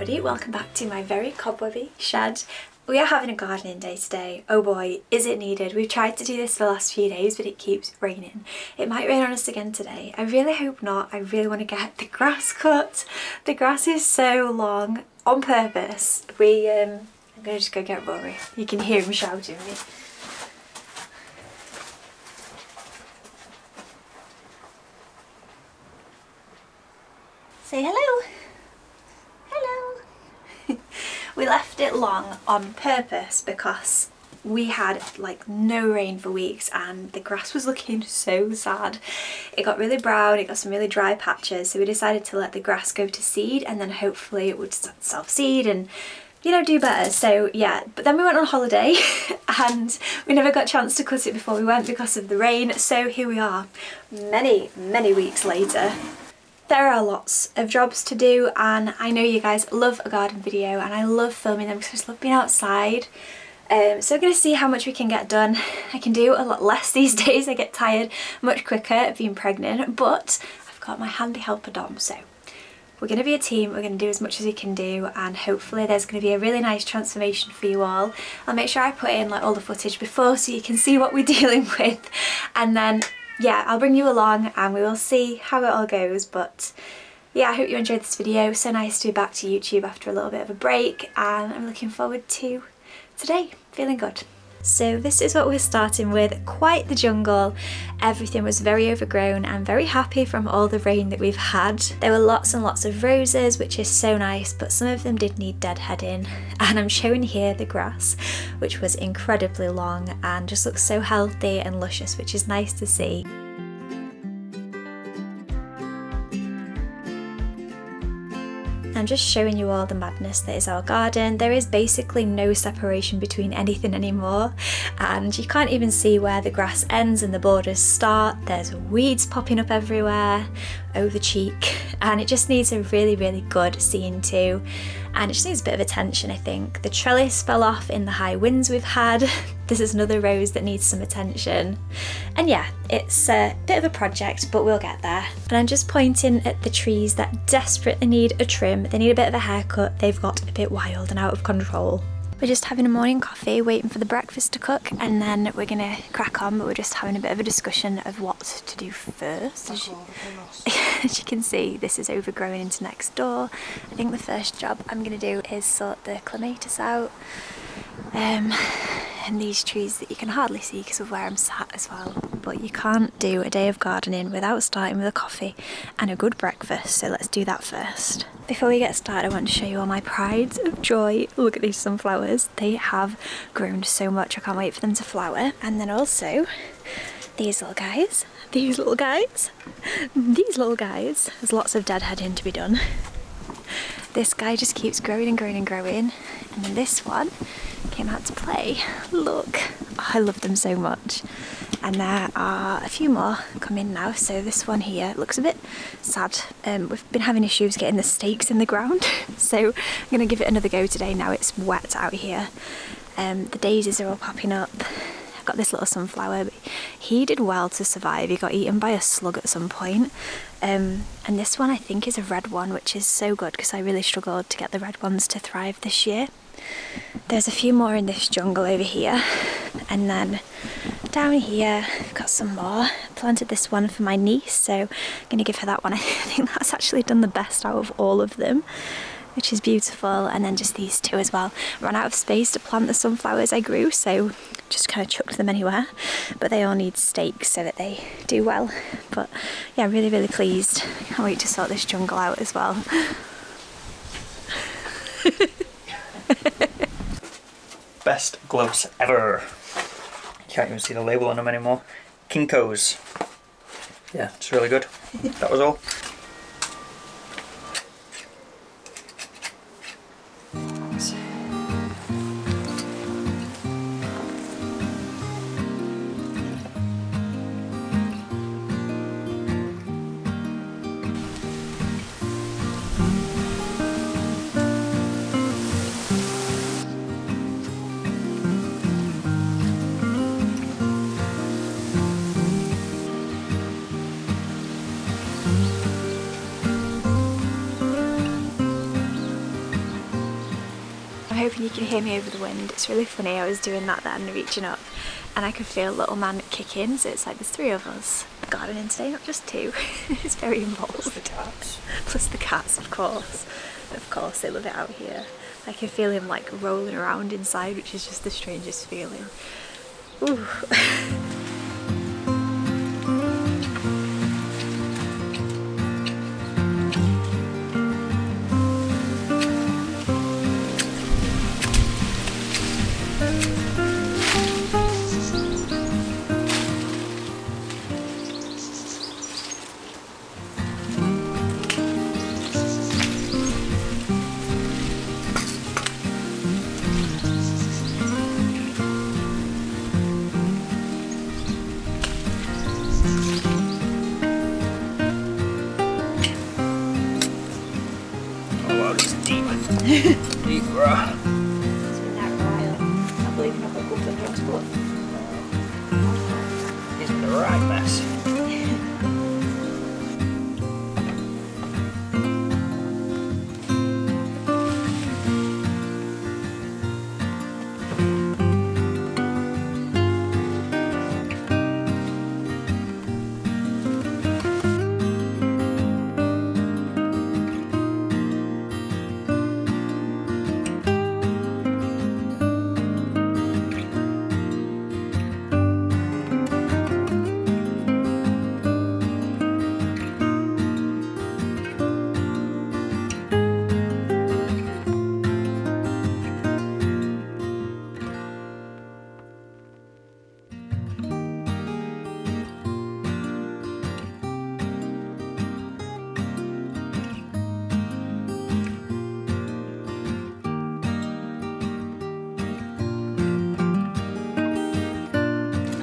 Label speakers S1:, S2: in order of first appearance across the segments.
S1: everybody, welcome back to my very cobwebby shed. We are having a gardening day today. Oh boy, is it needed. We've tried to do this for the last few days but it keeps raining. It might rain on us again today. I really hope not. I really want to get the grass cut. The grass is so long on purpose. We, um, I'm going to just go get Rory. You can hear him shouting me. Say hello. Hello. We left it long on purpose because we had like no rain for weeks and the grass was looking so sad. It got really brown, it got some really dry patches so we decided to let the grass go to seed and then hopefully it would self-seed and you know do better. So yeah but then we went on holiday and we never got a chance to cut it before we went because of the rain. So here we are many many weeks later there are lots of jobs to do and I know you guys love a garden video and I love filming them because I just love being outside. Um, so we're going to see how much we can get done. I can do a lot less these days, I get tired much quicker being pregnant but I've got my handy helper Dom so we're going to be a team, we're going to do as much as we can do and hopefully there's going to be a really nice transformation for you all. I'll make sure I put in like all the footage before so you can see what we're dealing with and then yeah, I'll bring you along and we will see how it all goes. But yeah, I hope you enjoyed this video. So nice to be back to YouTube after a little bit of a break and I'm looking forward to today. Feeling good. So this is what we're starting with, quite the jungle. Everything was very overgrown and very happy from all the rain that we've had. There were lots and lots of roses, which is so nice, but some of them did need deadheading. And I'm showing here the grass, which was incredibly long and just looks so healthy and luscious, which is nice to see. I'm just showing you all the madness that is our garden. There is basically no separation between anything anymore and you can't even see where the grass ends and the borders start. There's weeds popping up everywhere, over cheek and it just needs a really really good seeing to and it just needs a bit of attention I think. The trellis fell off in the high winds we've had. this is another rose that needs some attention. And yeah, it's a bit of a project, but we'll get there. And I'm just pointing at the trees that desperately need a trim. They need a bit of a haircut. They've got a bit wild and out of control. We're just having a morning coffee, waiting for the breakfast to cook, and then we're gonna crack on, but we're just having a bit of a discussion of what to do first. As you, as you can see, this is overgrowing into next door. I think the first job I'm gonna do is sort the clematis out. Um, and these trees that you can hardly see because of where I'm sat as well. But you can't do a day of gardening without starting with a coffee and a good breakfast, so let's do that first. Before we get started, I want to show you all my prides of joy. Look at these sunflowers. They have grown so much. I can't wait for them to flower. And then also these little guys, these little guys, these little guys. There's lots of deadheading to be done. This guy just keeps growing and growing and growing. And then this one came out to play. Look, oh, I love them so much. And there are a few more coming now. So this one here looks a bit sad. Um, we've been having issues getting the stakes in the ground. so I'm gonna give it another go today now it's wet out here. Um, the daisies are all popping up. I've got this little sunflower. He did well to survive. He got eaten by a slug at some point. Um, and this one I think is a red one, which is so good because I really struggled to get the red ones to thrive this year. There's a few more in this jungle over here. And then down here, I've got some more. I planted this one for my niece, so I'm going to give her that one. I think that's actually done the best out of all of them which is beautiful and then just these two as well. Ran out of space to plant the sunflowers I grew so just kind of chucked them anywhere but they all need stakes so that they do well but yeah really really pleased. Can't wait to sort this jungle out as well.
S2: Best gloves ever. Can't even see the label on them anymore. Kinko's. Yeah, it's really good. that was all.
S1: Hoping you can hear me over the wind. It's really funny, I was doing that then, reaching up, and I could feel little man kick in, so it's like there's three of us gardening today, not just two. it's very involved. Plus
S2: the cats.
S1: Plus the cats, of course. Of course, they love it out here. I can feel him like rolling around inside, which is just the strangest feeling. Ooh.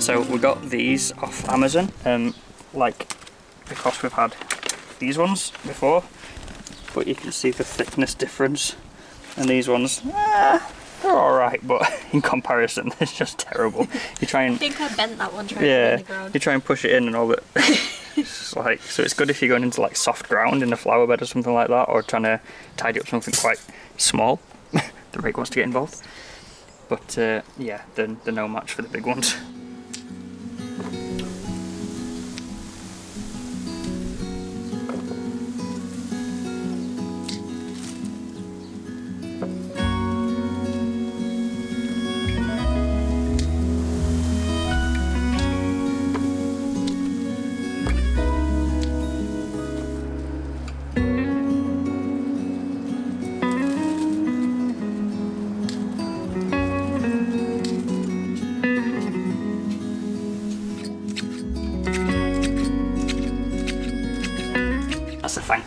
S2: So we got these off Amazon, um, like because we've had these ones before, but you can see the thickness difference, and these ones, eh, they're all right, but in comparison, it's just terrible. You try
S1: I
S2: and
S1: think I bent that one trying to
S2: yeah,
S1: the ground.
S2: you try and push it in and all that. it's like so it's good if you're going into like soft ground in a flower bed or something like that, or trying to tidy up something quite small. the rig wants to get involved, but uh, yeah, they're, they're no match for the big ones.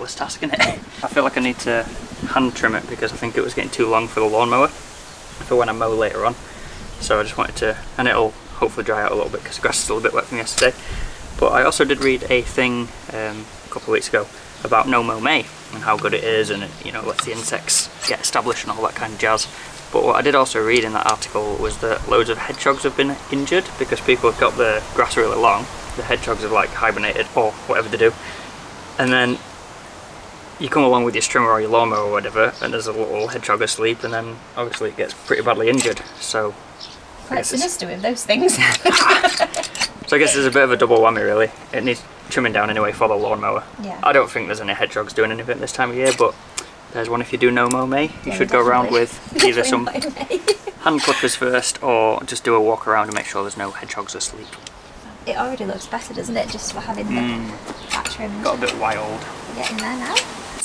S2: Thankless task, isn't it? I feel like I need to hand trim it because I think it was getting too long for the lawnmower for when I mow later on. So I just wanted to, and it'll hopefully dry out a little bit because the grass is still a bit wet from yesterday. But I also did read a thing um, a couple of weeks ago about No Mow May and how good it is and it, you know, lets the insects get established and all that kind of jazz. But what I did also read in that article was that loads of hedgehogs have been injured because people have got the grass really long. The hedgehogs have like hibernated or whatever they do. And then you come along with your strimmer or your lawnmower or whatever, and there's a little hedgehog asleep, and then obviously it gets pretty badly injured. So, I
S1: Quite
S2: guess
S1: sinister with those things.
S2: so I guess there's a bit of a double whammy really. It needs trimming down anyway for the lawnmower.
S1: Yeah.
S2: I don't think there's any hedgehogs doing anything this time of year, but there's one if you do no mow May. You
S1: Yeah,
S2: should go around with either some hand clippers first, or just do a walk around and make sure there's no hedgehogs asleep.
S1: it already looks better, doesn't it? Just for having the
S2: Mm.
S1: that trim.
S2: Got a bit wild.
S1: Get in there now.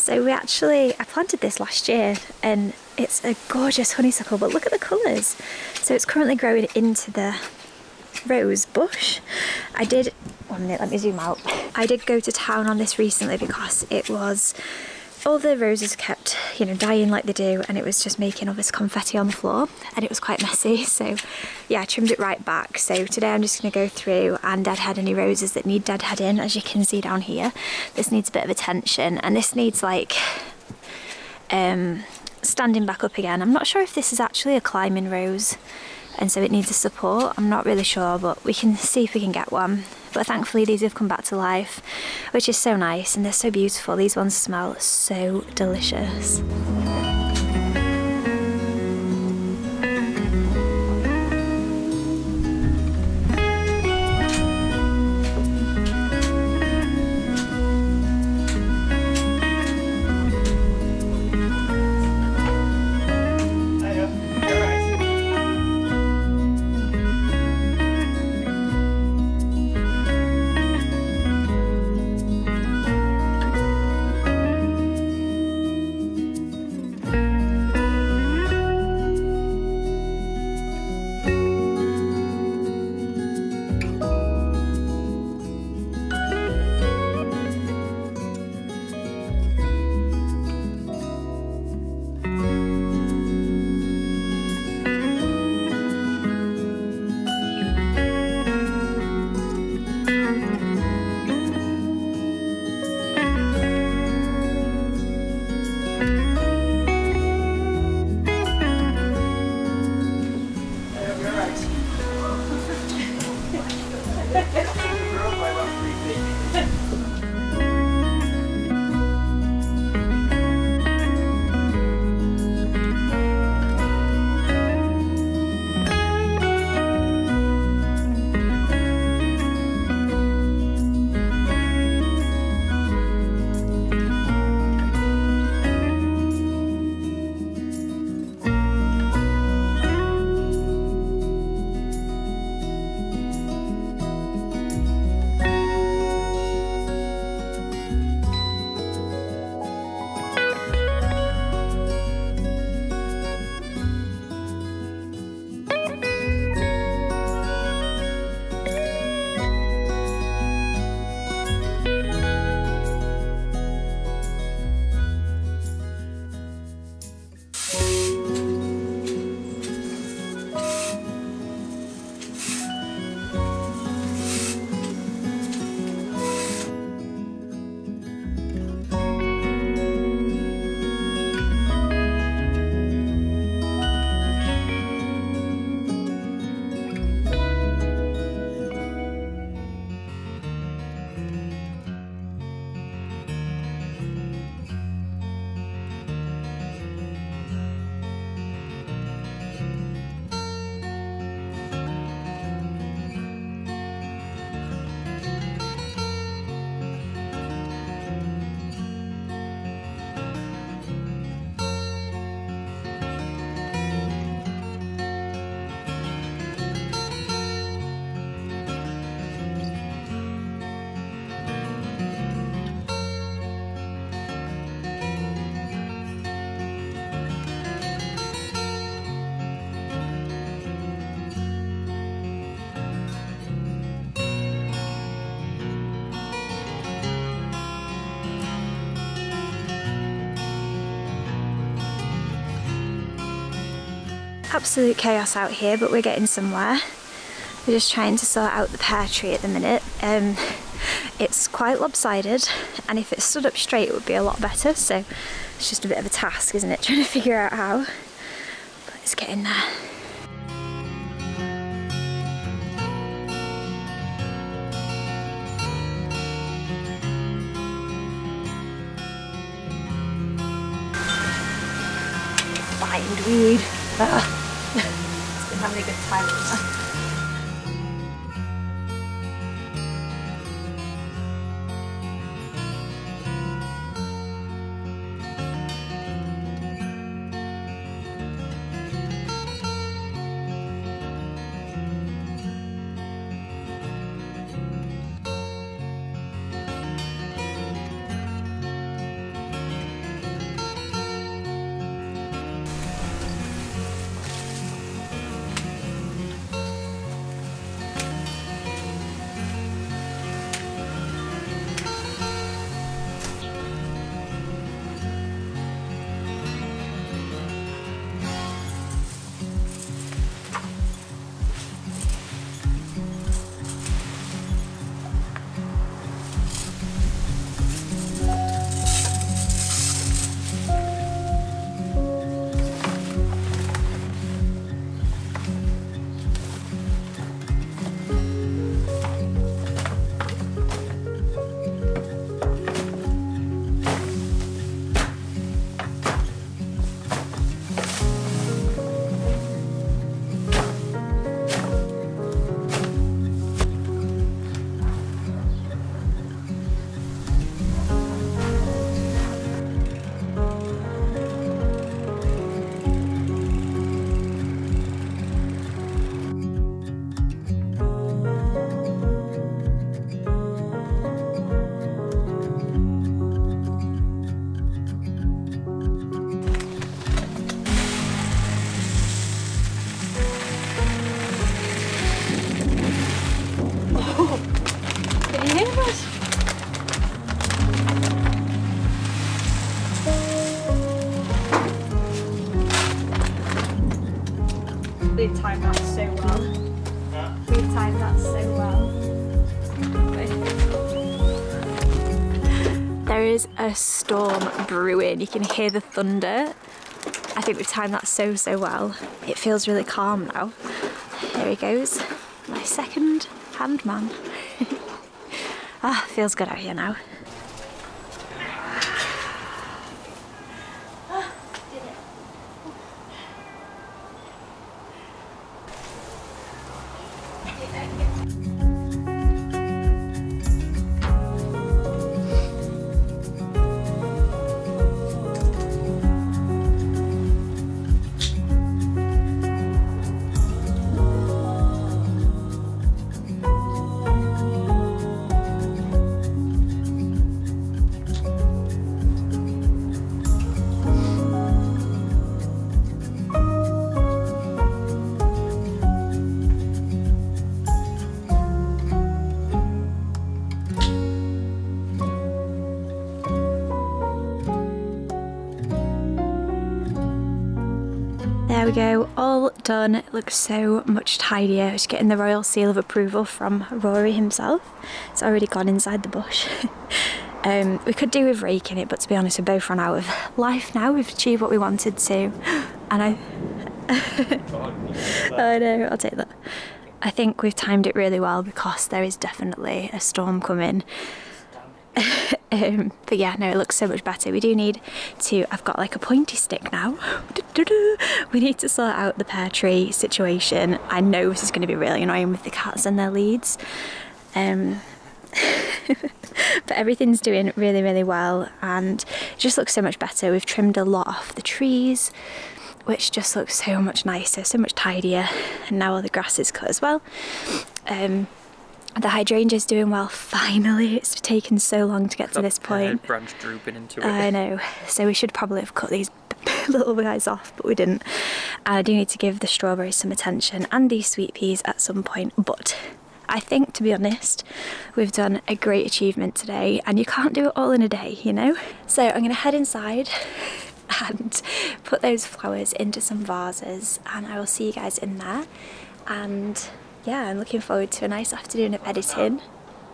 S1: So we actually, I planted this last year and it's a gorgeous honeysuckle, but look at the colours. So it's currently growing into the rose bush. I did, one minute, let me zoom out. I did go to town on this recently because it was, all the roses kept, you know, dying like they do and it was just making all this confetti on the floor and it was quite messy. So yeah, I trimmed it right back. So today I'm just gonna go through and deadhead any roses that need deadheading, as you can see down here. This needs a bit of attention and this needs like, um, standing back up again. I'm not sure if this is actually a climbing rose and so it needs a support. I'm not really sure, but we can see if we can get one. But thankfully these have come back to life, which is so nice and they're so beautiful. These ones smell so delicious. Absolute chaos out here, but we're getting somewhere. We're just trying to sort out the pear tree at the minute. Um, it's quite lopsided, and if it stood up straight, it would be a lot better. So it's just a bit of a task, isn't it, trying to figure out how. But it's getting there. Bindweed. it's been having a good a storm brewing. You can hear the thunder. I think we've timed that so, so well. It feels really calm now. Here he goes. My second hand man. ah, feels good out here now. Go, all done. It looks so much tidier. Just getting the royal seal of approval from Rory himself. It's already gone inside the bush. um, we could do with raking it, but to be honest, we're both run out of life now. We've achieved what we wanted to. And I... I know, I'll take that. I think we've timed it really well because there is definitely a storm coming. um, but yeah, no, it looks so much better. We do need to, I've got like a pointy stick now. we need to sort out the pear tree situation. I know this is going to be really annoying with the cats and their leads. Um, but everything's doing really, really well and it just looks so much better. We've trimmed a lot off the trees, which just looks so much nicer, so much tidier. And now all the grass is cut as well. Um, the hydrangea's doing well finally. It's taken so long to get to this point.
S2: branch drooping into it.
S1: I know. So we should probably have cut these little guys off, but we didn't. And I do need to give the strawberries some attention and these sweet peas at some point. But I think, to be honest, we've done a great achievement today and you can't do it all in a day, you know? So I'm gonna head inside and put those flowers into some vases and I will see you guys in there and yeah I'm looking forward to a nice afternoon of editing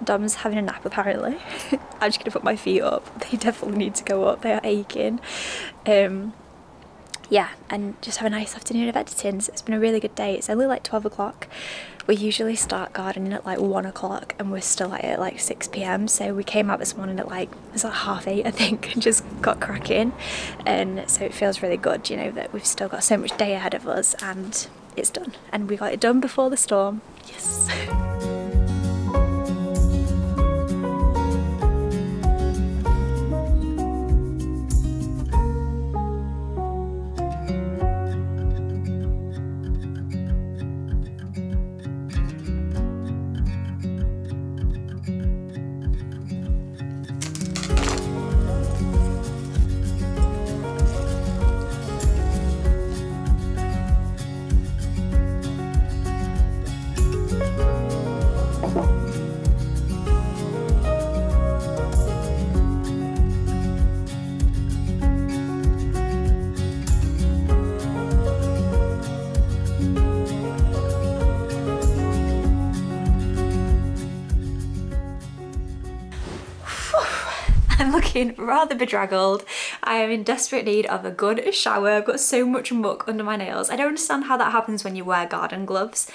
S1: Dom's having a nap apparently I'm just gonna put my feet up they definitely need to go up they are aching um, yeah, and just have a nice afternoon of editing. So it's been a really good day. It's only like 12 o'clock. We usually start gardening at like 1 o'clock and we're still at like 6 pm. So we came out this morning at like, it was like half 8 I think, and just got cracking. And so it feels really good, you know, that we've still got so much day ahead of us and it's done. And we got it done before the storm. Yes. looking rather bedraggled. I am in desperate need of a good shower. I've got so much muck under my nails. I don't understand how that happens when you wear garden gloves.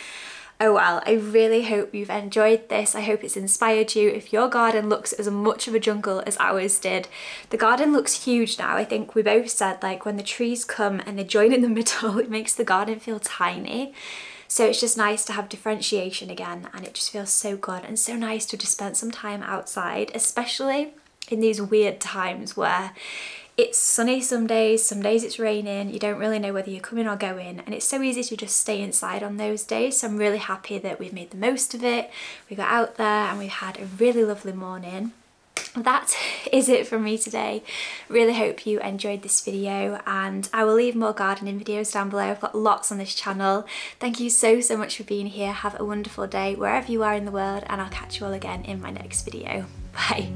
S1: Oh well, I really hope you've enjoyed this. I hope it's inspired you. If your garden looks as much of a jungle as ours did, the garden looks huge now. I think we both said like when the trees come and they join in the middle, it makes the garden feel tiny. So it's just nice to have differentiation again and it just feels so good and so nice to just spend some time outside, especially in these weird times where it's sunny some days, some days it's raining, you don't really know whether you're coming or going, and it's so easy to just stay inside on those days. So I'm really happy that we've made the most of it. We got out there and we've had a really lovely morning. That is it from me today. Really hope you enjoyed this video and I will leave more gardening videos down below. I've got lots on this channel. Thank you so, so much for being here. Have a wonderful day wherever you are in the world and I'll catch you all again in my next video. Bye.